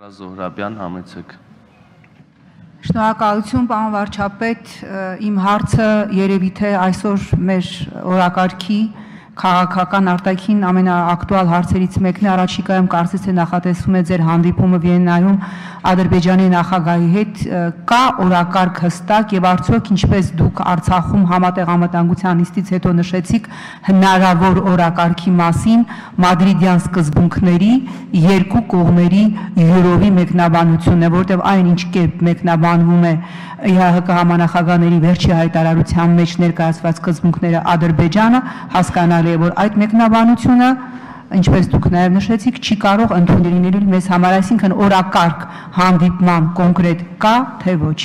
Զոհրաբյան համեցեք։ Շնորհակալություն, պարոն վարչապետ, իմ հարցը երևի թե այսօր մեր օրակարգի քաղաքական արտաքին ամենաակտուալ հարցերից մեկն է առաջիկայում կարծես թե նախատեսվում է ձեր հանդիպումը Վիեննայում Ադրբեջանի նախագահի հետ կա օրակարգ հստակ եւ արդյոք ինչպես դուք Արցախում համատեղ անվտանգության նիստից հետո նշեցիք հնարավոր օրակարգի մասին մադրիդյան սկզբունքների երկու կողմերի յուրովի մեկնաբանությունն է որտեղ այն ինչ կերպ մեկնաբանվում է ՀՀԿ համանախագահների վերջի հայտարարության մեջ ներկայացված սկզբունքները Ադրբեջանը հասկանալի է, որ այդ մեկնաբանությունը ինչպես դուք նաև նշեցիք, չի կարող ընդունել լինել մեզ համար, այսինքն օրակարգ հանդիպման կոնկրետ կա, թե ոչ։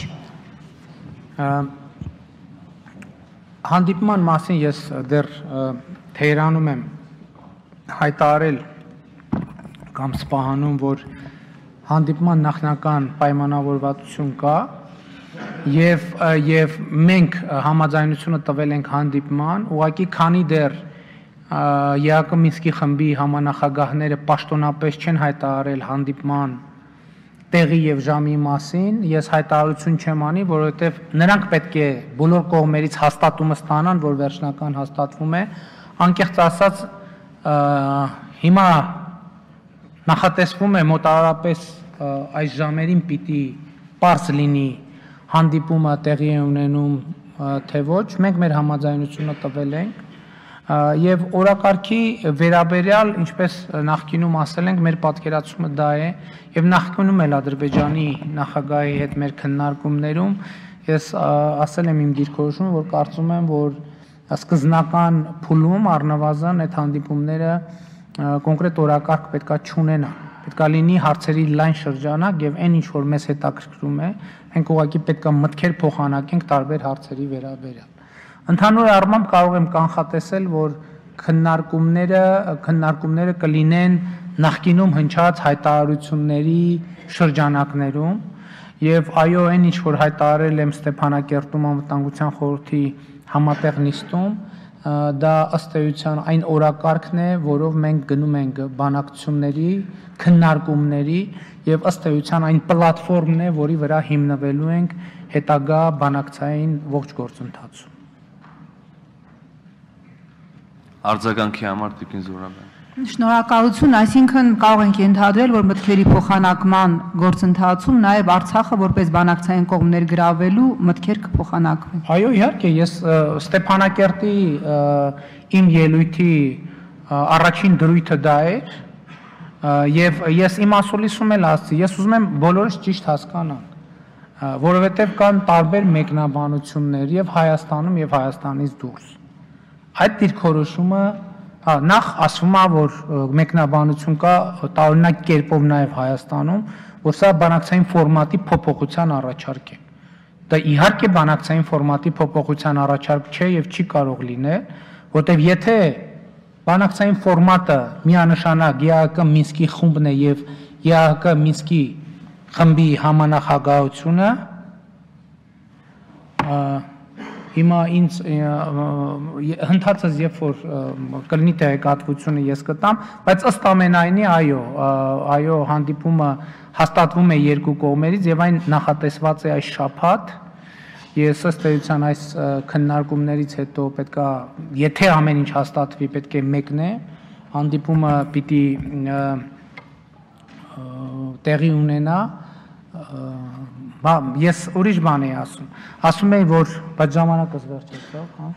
Հանդիպման մասին ես դեռ Թեհրանում եմ հայտարարել կամ սպահանում, որ հանդիպման նախնական պայմանավորվածություն կա, եւ եւ մենք համաձայնությունը տվել ենք հանդիպման, ուղղակի քանի դեռ ԵԱԿ Մինսկի խմբի համանախագահները պաշտոնապես չեն հայտարարել հանդիպման տեղի եւ ժամի մասին, ես հայտարարություն չեմ անի, որովհետեւ նրանք պետք է բոլոր կողմերից հաստատումը ստանան, որ վերջնական հաստատվում է, անկեղծ ասած հիմա նախատեսվում է մոտավորապես այս ժամերին պիտի པարս լինի հանդիպումը տեղի ունենում թե ոչ, մենք մեր համաձայնությունը տվել ենք եւ օրակարգի վերաբերյալ, ինչպես նախկինում ասել ենք, մեր պատկերացումը դա է եւ նախկինում էլ Ադրբեջանի նախագահի հետ մեր քննարկումներում ես ասել եմ իմ դիրքորոշումը, որ կարծում եմ, որ սկզնական փուլում առնվազն այդ հանդիպումները կոնկրետ օրակարգ պետքա չունենան պետքա լինի հարցերի լայն շրջանակ եւ այն ինչ որ մեզ հետաքրքրում է, մենք ուղղակի պետքա մտքեր փոխանակենք տարբեր հարցերի վերաբերյալ։ Ընդհանուր առմամբ կարող եմ կանխատեսել, որ քննարկումները քննարկումները կլինեն նախկինում հնչած հայտարարությունների շրջանակներում եւ այո այն ինչ որ հայտարարել եմ Ստեփանակերտում անվտանգության խորհրդի համատեղ նիստում դա ըստ էության այն օրակարգն է, որով մենք գնում ենք բանակցությունների, քննարկումների եւ ըստ էության այն պլատֆորմն է, որի վրա հիմնվելու ենք հետագա բանակցային ողջ գործընթացում։ Արձագանքի համար Տիկին Զորաբյան Շնորհակալություն, այսինքն կարող ենք ենթադրել, որ մտքերի փոխանակման գործընթացում նաև Արցախը որպես բանակցային կողմ ներգրավելու մտքեր կփոխանակվեն։ Այո, իհարկե, ես Ստեփանակերտի իմ ելույթի առաջին դրույթը դա էր, եւ ես իմ ասուլիսում էլ ասացի, ես ուզում եմ բոլորս ճիշտ հասկանանք, որովհետեւ կան տարբեր մեկնաբանություններ եւ Հայաստանում եւ Հայաստանից դուրս։ Այդ դիրքորոշումը Հա, նախ ասվում է, որ մեկնաբանություն կա տարօրինակ կերպով նաև Հայաստանում, որ սա բանակցային ֆորմատի փոփոխության առաջարկ է։ Դա իհարկե բանակցային ֆորմատի փոփոխության առաջարկ չէ եւ չի կարող լինել, որտեվ եթե բանակցային ֆորմատը միանշանակ ԵԱՀԿ Մինսկի խումբն է եւ ԵԱՀԿ Մինսկի խմբի համանախագահությունը, Հիմա ինձ հնդածս երբ որ կլինի տեղեկատվությունը ես կտամ, բայց ըստ ամենայնի այո, այո հանդիպումը հաստատվում է երկու կողմերից եւ այն նախատեսված է այս շաբաթ ես ըստ էության այս քննարկումներից հետո պետքա եթե ամեն ինչ հաստատվի պետք է մեկն է հանդիպումը պիտի տեղի ունենա Բա ես ուրիշ բան էի ասում։ Ասում էի, որ բայց ժամանակս վերջացավ, հա։